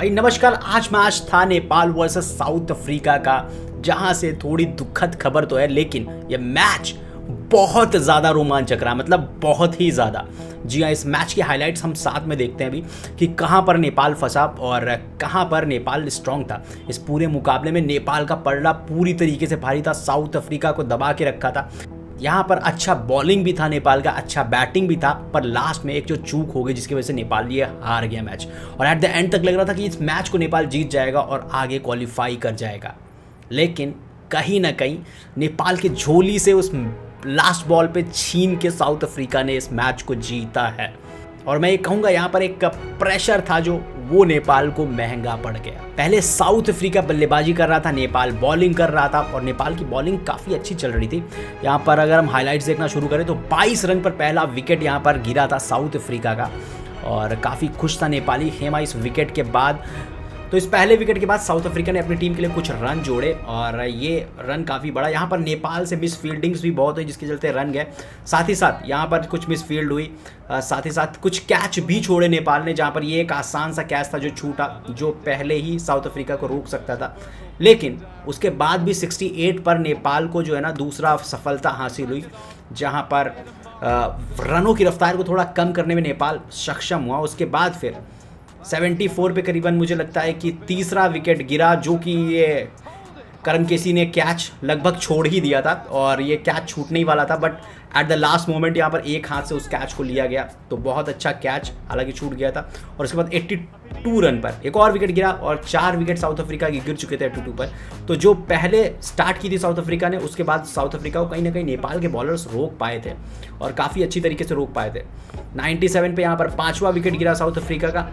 भाई नमस्कार, आज मैच था नेपाल वर्सेस साउथ अफ्रीका का, जहाँ से थोड़ी दुखद खबर तो है, लेकिन ये मैच बहुत ज़्यादा रोमांचक रहा मतलब बहुत ही ज़्यादा। जी हाँ इस मैच की हाइलाइट्स हम साथ में देखते हैं अभी, कि कहाँ पर नेपाल फंसा और कहाँ पर नेपाल स्ट्रांग था। इस पूरे मुकाबले में नेपाल का पलड़ा पूरी तरीके से भारी था, साउथ अफ्रीका को दबा के रखा था। यहाँ पर अच्छा बॉलिंग भी था नेपाल का अच्छा बैटिंग भी था, पर लास्ट में एक जो चूक हो गई जिसकी वजह से नेपाल ये हार गया मैच और एट द एंड तक लग रहा था कि इस मैच को नेपाल जीत जाएगा और आगे क्वालिफाई कर जाएगा। लेकिन कहीं ना कहीं नेपाल के झोली से उस लास्ट बॉल पे छीन के साउथ अफ्रीका ने इस मैच को जीता है। और मैं ये कहूँगा, यहाँ पर एक प्रेशर था जो वो नेपाल को महँगा पड़ गया। पहले साउथ अफ्रीका बल्लेबाजी कर रहा था, नेपाल बॉलिंग कर रहा था और नेपाल की बॉलिंग काफ़ी अच्छी चल रही थी। यहाँ पर अगर हम हाईलाइट्स देखना शुरू करें तो 22 रन पर पहला विकेट यहाँ पर गिरा था साउथ अफ्रीका का और काफ़ी खुश था नेपाली। हेमा, इस विकेट के बाद तो इस पहले विकेट के बाद साउथ अफ्रीका ने अपनी टीम के लिए कुछ रन जोड़े और ये रन काफ़ी बड़ा, यहाँ पर नेपाल से मिस फील्डिंग्स भी बहुत हुई, जिसके चलते रन गए। साथ ही साथ यहाँ पर कुछ मिस फ़ील्ड हुई साथ ही साथ कुछ कैच भी छोड़े नेपाल ने, जहाँ पर ये एक आसान सा कैच था जो छूटा, जो पहले ही साउथ अफ्रीका को रोक सकता था। लेकिन उसके बाद भी 68 पर नेपाल को जो है ना, दूसरा सफलता हासिल हुई, जहाँ पर रनों की रफ्तार को थोड़ा कम करने में नेपाल सक्षम हुआ। उसके बाद फिर 74 पे करीबन मुझे लगता है कि तीसरा विकेट गिरा, जो कि ये करण केसी ने कैच लगभग छोड़ ही दिया था और ये कैच छूटने ही वाला था but at the last moment यहाँ पर एक हाथ से उस कैच को लिया गया तो बहुत अच्छा कैच हालाँकि छूट गया था। और उसके बाद 82 रन पर एक और विकेट गिरा और चार विकेट साउथ अफ्रीका के गिर चुके थे 82 पर। तो जो पहले स्टार्ट की थी साउथ अफ्रीका ने, उसके बाद साउथ अफ्रीका को कहीं ना कहीं नेपाल के बॉलर्स रोक पाए थे और काफ़ी अच्छी तरीके से रोक पाए थे। नाइन्टी पे यहाँ पर पाँचवा विकेट गिरा साउथ अफ्रीका का।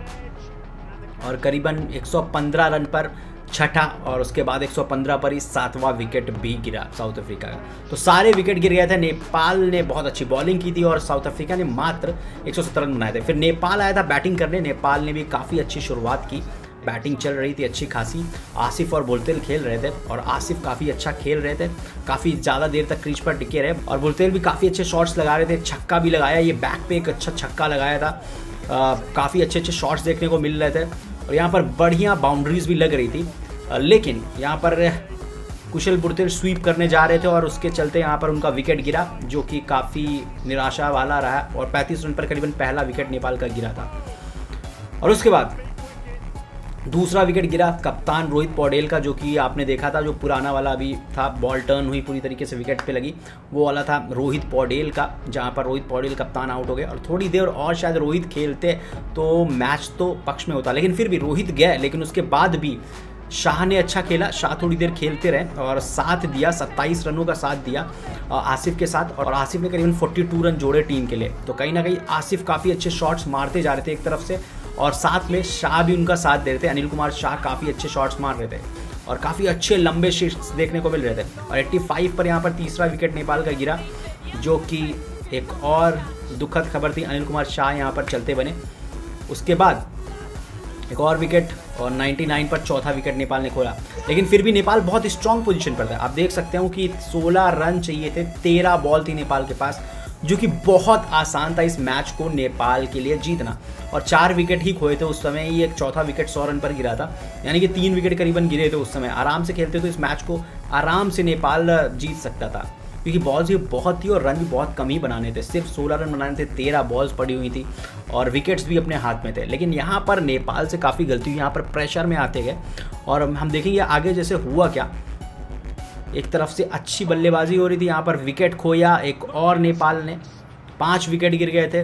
और करीबन 115 रन पर छठा और उसके बाद 115 पर ही सातवां विकेट भी गिरा साउथ अफ्रीका का। तो सारे विकेट गिर गए थे। नेपाल ने बहुत अच्छी बॉलिंग की थी और साउथ अफ्रीका ने मात्र 170 रन बनाए थे। फिर नेपाल आया था बैटिंग करने। नेपाल ने भी काफ़ी अच्छी शुरुआत की। बैटिंग चल रही थी अच्छी खासी। आसिफ और बुलतेल खेल रहे थे और आसिफ काफ़ी अच्छा खेल रहे थे। काफ़ी ज़्यादा देर तक क्रीज पर टिके रहे और बुलतेल भी काफ़ी अच्छे शॉट्स लगा रहे थे। छक्का भी लगाया। ये बैक पे एक अच्छा छक्का लगाया था। काफ़ी अच्छे अच्छे शॉट्स देखने को मिल रहे थे। और यहाँ पर बढ़िया बाउंड्रीज भी लग रही थी। लेकिन यहाँ पर कुशल बुरतेल स्वीप करने जा रहे थे और उसके चलते यहाँ पर उनका विकेट गिरा, जो कि काफ़ी निराशा वाला रहा और 35 रन पर करीबन पहला विकेट नेपाल का गिरा था। और उसके बाद दूसरा विकेट गिरा कप्तान रोहित पौडेल का, जो कि आपने देखा था, जो पुराना वाला अभी था बॉल टर्न हुई पूरी तरीके से विकेट पे लगी। वो वाला था रोहित पौडेल का, जहाँ पर रोहित पौडेल कप्तान आउट हो गए। और थोड़ी देर और शायद रोहित खेलते तो मैच तो पक्ष में होता। लेकिन फिर भी रोहित गए, लेकिन उसके बाद भी शाह ने अच्छा खेला। शाह थोड़ी देर खेलते रहे और साथ दिया 27 रनों का साथ दिया आसिफ के साथ। और आसिफ ने करीबन 42 रन जोड़े टीम के लिए। तो कहीं ना कहीं आसिफ काफ़ी अच्छे शॉट्स मारते जा रहे थे एक तरफ़ से। और साथ में शाह भी उनका साथ दे रहे थे। अनिल कुमार शाह काफ़ी अच्छे शॉट्स मार रहे थे और काफ़ी अच्छे लंबे शिट्स देखने को मिल रहे थे। और 85 पर यहाँ पर तीसरा विकेट नेपाल का गिरा, जो कि एक और दुखद खबर थी। अनिल कुमार शाह यहाँ पर चलते बने। उसके बाद एक और विकेट और 99 पर चौथा विकेट नेपाल ने खोला। लेकिन फिर भी नेपाल बहुत स्ट्रॉन्ग पोजीशन पर था। आप देख सकते हो कि 16 रन चाहिए थे 13 बॉल थी नेपाल के पास। जो कि बहुत आसान था इस मैच को नेपाल के लिए जीतना। और चार विकेट ही खोए थे उस समय ही एक चौथा विकेट सौ रन पर गिरा था। यानी कि तीन विकेट करीबन गिरे थे उस समय। आराम से खेलते तो इस मैच को आराम से नेपाल जीत सकता था। क्योंकि बॉल्स भी बहुत थी और रन भी बहुत कम ही बनाने थे। सिर्फ़ सोलह रन बनाने थे, तेरह बॉल्स पड़ी हुई थी और विकेट्स भी अपने हाथ में थे। लेकिन यहाँ पर नेपाल से काफ़ी गलती हुई, यहाँ पर प्रेशर में आते गए। और हम देखेंगे आगे जैसे हुआ क्या। एक तरफ़ से अच्छी बल्लेबाजी हो रही थी, यहाँ पर विकेट खोया, एक और नेपाल ने। पाँच विकेट गिर गए थे,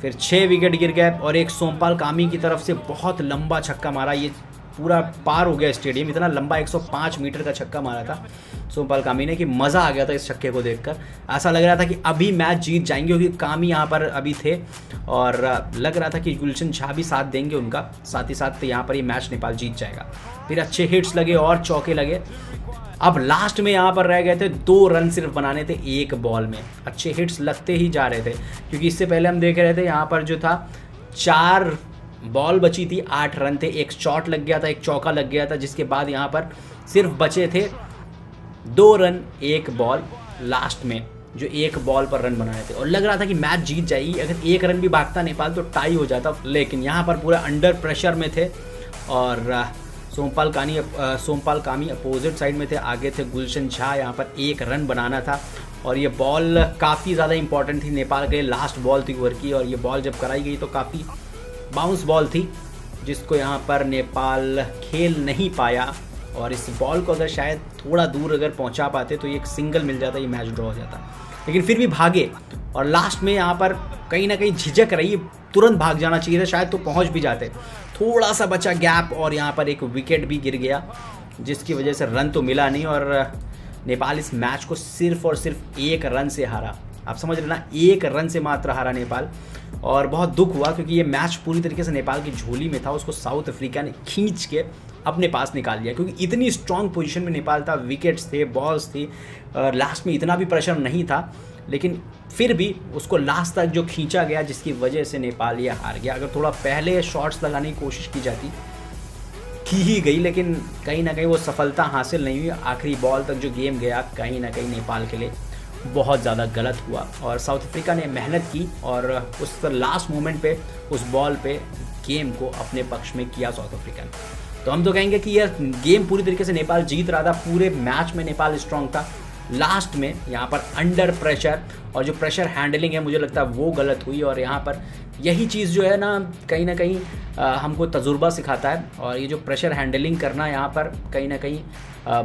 फिर छः विकेट गिर गए और एक सोमपाल कामी की तरफ़ से बहुत लंबा छक्का मारा। ये पूरा पार हो गया स्टेडियम, इतना लंबा 105 मीटर का छक्का मारा था सोमपाल कामी ने कि मज़ा आ गया था इस छक्के को देखकर। ऐसा लग रहा था कि अभी मैच जीत जाएँगे, क्योंकि कामी यहाँ पर अभी थे और लग रहा था कि गुलशन झा भी साथ देंगे उनका, साथ ही साथ यहाँ पर ये मैच नेपाल जीत जाएगा। फिर अच्छे हिट्स लगे और चौके लगे। अब लास्ट में यहाँ पर रह गए थे, दो रन सिर्फ़ बनाने थे एक बॉल में। अच्छे हिट्स लगते ही जा रहे थे, क्योंकि इससे पहले हम देख रहे थे यहाँ पर जो था, चार बॉल बची थी, आठ रन थे। एक शॉट लग गया था, एक चौका लग गया था, जिसके बाद यहाँ पर सिर्फ़ बचे थे दो रन, एक बॉल लास्ट में, जो एक बॉल पर रन बनाए थे। और लग रहा था कि मैच जीत जाएगी। अगर एक रन भी भागता नेपाल तो टाई हो जाता। लेकिन यहाँ पर पूरा अंडर प्रेशर में थे और सोमपाल कानी सोमपाल कामी अपोजिट साइड में थे, आगे थे गुलशन झा, यहाँ पर एक रन बनाना था। और ये बॉल काफ़ी ज़्यादा इंपॉर्टेंट थी, नेपाल के लास्ट बॉल थी ओवर की, और ये बॉल जब कराई गई तो काफ़ी बाउंस बॉल थी, जिसको यहाँ पर नेपाल खेल नहीं पाया। और इस बॉल को अगर शायद थोड़ा दूर अगर पहुँचा पाते तो ये एक सिंगल मिल जाता, ये मैच ड्रॉ हो जाता। लेकिन फिर भी भागे, और लास्ट में यहाँ पर कहीं ना कहीं झिझक रही, तुरंत भाग जाना चाहिए था, शायद तो पहुँच भी जाते। थोड़ा सा बचा गैप और यहाँ पर एक विकेट भी गिर गया, जिसकी वजह से रन तो मिला नहीं और, नेपाल इस मैच को सिर्फ़ और सिर्फ़ एक रन से हारा। आप समझ रहे ना, एक रन से मात्र हारा नेपाल। और बहुत दुख हुआ क्योंकि ये मैच पूरी तरीके से नेपाल की झोली में था, उसको साउथ अफ्रीका ने खींच के अपने पास निकाल लिया, क्योंकि इतनी स्ट्रांग पोजीशन में नेपाल था विकेट्स थे बॉल्स थी लास्ट में इतना भी प्रेशर नहीं था। लेकिन फिर भी उसको लास्ट तक जो खींचा गया, जिसकी वजह से नेपाल ये हार गया। अगर थोड़ा पहले शॉट्स लगाने की कोशिश की जाती, की ही गई, लेकिन कहीं ना कहीं वो सफलता हासिल नहीं हुई। आखिरी बॉल तक जो गेम गया, कहीं ना कहीं नेपाल के लिए बहुत ज़्यादा गलत हुआ। और साउथ अफ्रीका ने मेहनत की और उस लास्ट मोमेंट पे, उस बॉल पे गेम को अपने पक्ष में किया साउथ अफ्रीका ने। तो हम तो कहेंगे कि यह गेम पूरी तरीके से नेपाल जीत रहा था। पूरे मैच में नेपाल स्ट्रांग था। लास्ट में यहाँ पर अंडर प्रेशर और जो प्रेशर हैंडलिंग है, मुझे लगता है वो गलत हुई, और यहाँ पर यही चीज़ जो है ना, कहीं ना कहीं हमको तजुर्बा सिखाता है, और ये जो प्रेशर हैंडलिंग करना यहाँ पर कहीं ना कहीं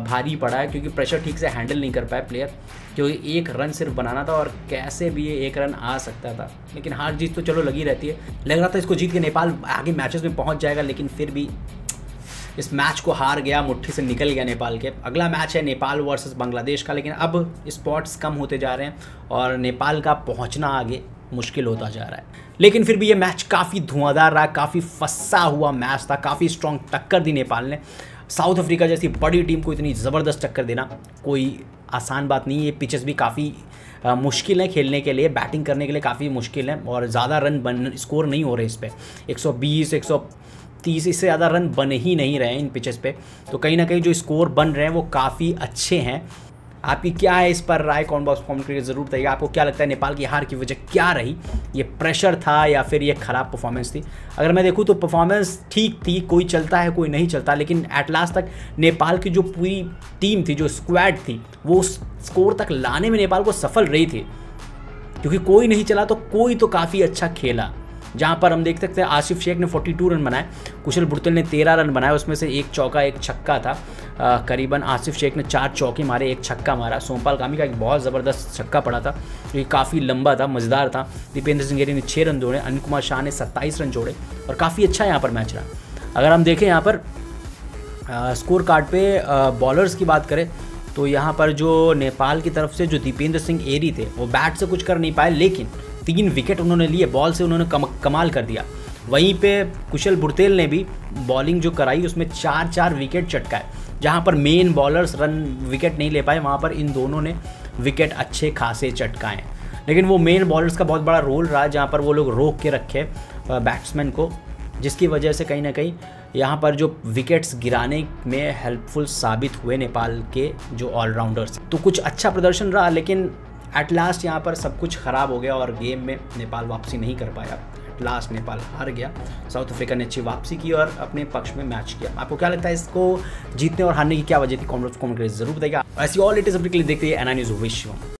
भारी पड़ा है, क्योंकि प्रेशर ठीक से हैंडल नहीं कर पाए प्लेयर क्योंकि एक रन सिर्फ़ बनाना था, और कैसे भी ये एक रन आ सकता था। लेकिन हार जीत तो चलो लगी रहती है। लग रहा था इसको जीत के नेपाल आगे मैचेस में पहुँच जाएगा, लेकिन फिर भी इस मैच को हार गया, मुट्ठी से निकल गया नेपाल के। अगला मैच है नेपाल वर्सेस बांग्लादेश का, लेकिन अब स्पॉट्स कम होते जा रहे हैं और नेपाल का पहुँचना आगे मुश्किल होता जा रहा है। लेकिन फिर भी ये मैच काफ़ी धुआंधार रहा, काफ़ी फंसा हुआ मैच था, काफ़ी स्ट्रॉन्ग टक्कर दी नेपाल ने। साउथ अफ्रीका जैसी बड़ी टीम को इतनी ज़बरदस्त टक्कर देना कोई आसान बात नहीं है। पिचेस भी काफ़ी मुश्किल है खेलने के लिए बैटिंग करने के लिए काफ़ी मुश्किल है और ज़्यादा रन बन स्कोर नहीं हो रहे इस पर 120 100 तीस इससे ज़्यादा रन बन ही नहीं रहे इन पिचेस पे। तो कहीं ना कहीं जो स्कोर बन रहे हैं वो काफ़ी अच्छे हैं। आपकी क्या है इस पर राय कॉन बॉक्स कॉमेंट करके ज़रूर बताइए। आपको क्या लगता है नेपाल की हार की वजह क्या रही? ये प्रेशर था या फिर ये ख़राब परफॉर्मेंस थी? अगर मैं देखूँ तो परफॉर्मेंस ठीक थी, कोई चलता है, कोई नहीं चलता, लेकिन एट लास्ट तक नेपाल की जो पूरी टीम थी, जो स्क्वाड थी, वो स्कोर तक लाने में नेपाल को सफल रही थी। क्योंकि कोई नहीं चला तो कोई तो काफ़ी अच्छा खेला। जहाँ पर हम देख सकते हैं आसिफ शेख ने 42 रन बनाए, कुशल बुर्तल ने 13 रन बनाए, उसमें से एक चौका, एक छक्का था। करीबन आसिफ शेख ने चार चौके मारे, एक छक्का मारा। सोमपाल कामी का एक बहुत ज़बरदस्त छक्का पड़ा था, जो कि काफ़ी लंबा था, मज़ेदार था। दीपेंद्र सिंह ने छः रन जोड़े, अनिल कुमार शाह ने सत्ताईस रन जोड़े और काफ़ी अच्छा यहाँ पर मैच रहा। अगर हम देखें यहाँ पर स्कोर कार्ड पे बॉलर्स की बात करें तो यहाँ पर जो नेपाल की तरफ़ से जो दीपेंद्र सिंह एरी थे, वो बैट से कुछ कर नहीं पाए, लेकिन तीन विकेट उन्होंने लिए बॉल से उन्होंने कम, कमाल कर दिया। वहीं पे कुशल बुरतेल ने भी बॉलिंग जो कराई उसमें चार चार विकेट चटकाए। जहाँ पर मेन बॉलर्स रन विकेट नहीं ले पाए वहाँ पर इन दोनों ने विकेट अच्छे खासे चटकाए। लेकिन वो मेन बॉलर्स का बहुत बड़ा रोल रहा जहाँ पर वो लोग रोक के रखे बैट्समैन को जिसकी वजह से कहीं ना कहीं यहाँ पर जो विकेट्स गिराने में हेल्पफुल साबित हुए नेपाल के जो ऑलराउंडर्स तो कुछ अच्छा प्रदर्शन रहा लेकिन एट लास्ट यहाँ पर सब कुछ ख़राब हो गया और गेम में नेपाल वापसी नहीं कर पाया। एट लास्ट नेपाल हार गया। साउथ अफ्रीका ने अच्छी वापसी की और अपने पक्ष में मैच किया। आपको क्या लगता है इसको जीतने और हारने की क्या वजह थी? कॉमेंट कॉमेंट ज़रूर बताएगा ऐसी ऑल लेटेस्ट अपडेट के लिए देखते हैं एना न्यूज़ विश्व